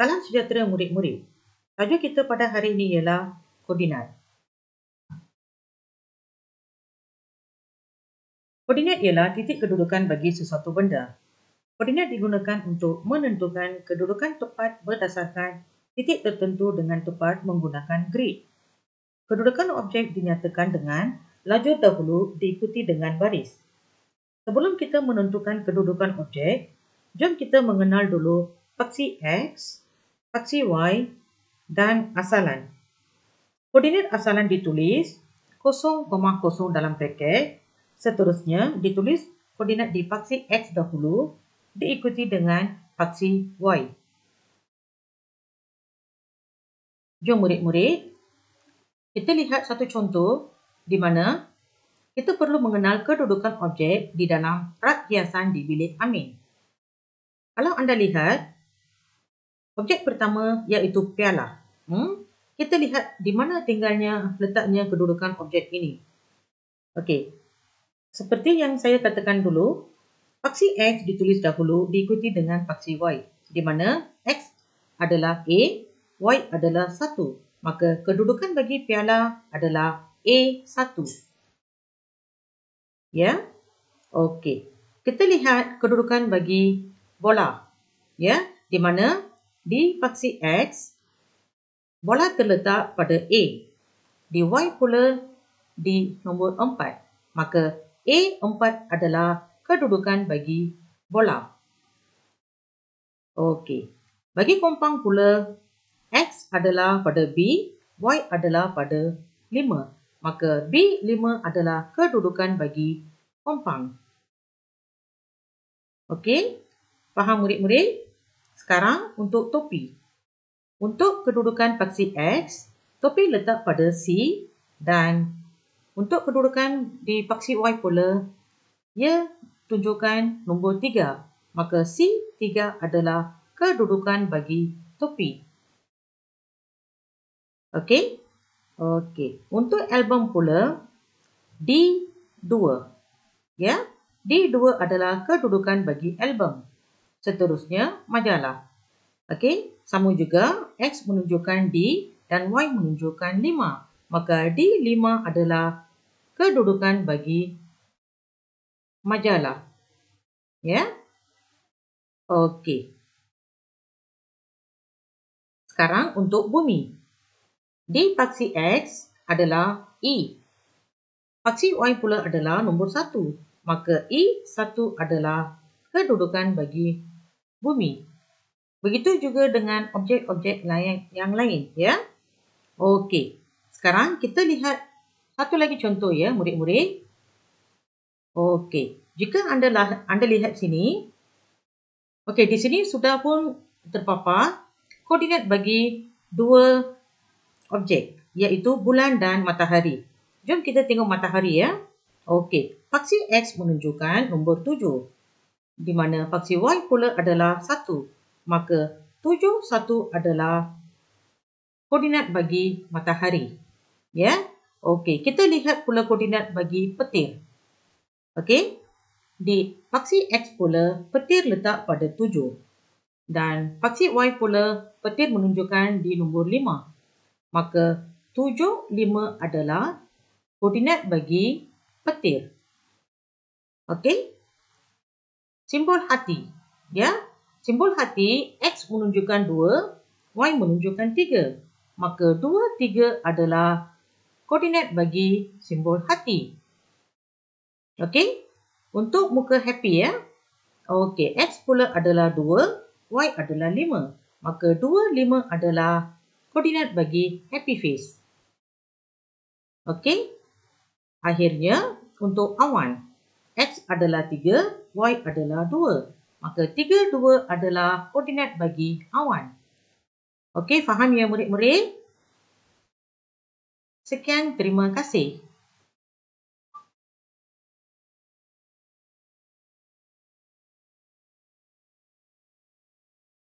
Salam sejahtera murid-murid. Tajuk kita pada hari ini ialah koordinat. Koordinat ialah titik kedudukan bagi sesuatu benda. Koordinat digunakan untuk menentukan kedudukan tepat berdasarkan titik tertentu dengan tepat menggunakan grid. Kedudukan objek dinyatakan dengan lajur dahulu diikuti dengan baris. Sebelum kita menentukan kedudukan objek, jom kita mengenal dulu paksi X, paksi Y dan asalan. Koordinat asalan ditulis 0,0 dalam bracket. Seterusnya ditulis koordinat di paksi X dahulu diikuti dengan paksi Y. Jom murid-murid, kita lihat satu contoh di mana kita perlu mengenal kedudukan objek di dalam rak hiasan di bilik amin. Kalau anda lihat, Objek pertama iaitu piala. Hmm? Kita lihat di mana tinggalnya letaknya kedudukan objek ini. Okey. Seperti yang saya katakan dulu, paksi X ditulis dahulu diikuti dengan paksi Y. Di mana X adalah A, Y adalah 1. Maka kedudukan bagi piala adalah A1. Ya? Okey. Kita lihat kedudukan bagi bola. Ya? Di mana di paksi X, bola terletak pada A. Di Y pula di nombor 4. Maka A4 adalah kedudukan bagi bola. Okey. Bagi kompang pula, X adalah pada B, Y adalah pada 5. Maka B5 adalah kedudukan bagi kompang. Okey. Faham murid-murid? Sekarang untuk topi. Untuk kedudukan paksi X, topi letak pada C dan untuk kedudukan di paksi Y pula, ia tunjukkan nombor 3. Maka C3 adalah kedudukan bagi topi. Okey? Okey. Untuk album pula, D2. Ya? D2 adalah kedudukan bagi album. Seterusnya, majalah. Okey, sama juga X menunjukkan D dan Y menunjukkan 5. Maka D5 adalah kedudukan bagi majalah. Ya? Okey. Sekarang untuk bumi. D paksi X adalah E. Paksi Y pula adalah nombor 1. Maka E1 adalah kedudukan bagi bumi. Begitu juga dengan objek-objek yang lain, ya. Okey. Sekarang kita lihat satu lagi contoh ya, murid-murid. Okey. Jika anda lah, anda lihat sini, okey, di sini sudah pun terpapar koordinat bagi dua objek, iaitu bulan dan matahari. Jom kita tengok matahari ya. Okey. Paksi X menunjukkan nombor tujuh di mana paksi Y pula adalah 1. Maka 7, 1 adalah koordinat bagi matahari. Ya? Okey, kita lihat pula koordinat bagi petir. Okey? Di paksi X pula, petir letak pada 7. Dan paksi Y pula, petir menunjukkan di nombor 5. Maka 7, 5 adalah koordinat bagi petir. Okey? Simbol hati. Ya, simbol hati X menunjukkan 2, Y menunjukkan 3. Maka 2, 3 adalah koordinat bagi simbol hati. Okey, untuk muka happy ya. Okey, X pula adalah 2, Y adalah 5. Maka 2, 5 adalah koordinat bagi happy face. Okey, akhirnya untuk awan. X adalah 3, Y adalah 2. Maka 3, 2 adalah koordinat bagi awan. Okey, faham ya murid-murid? Sekian, terima kasih.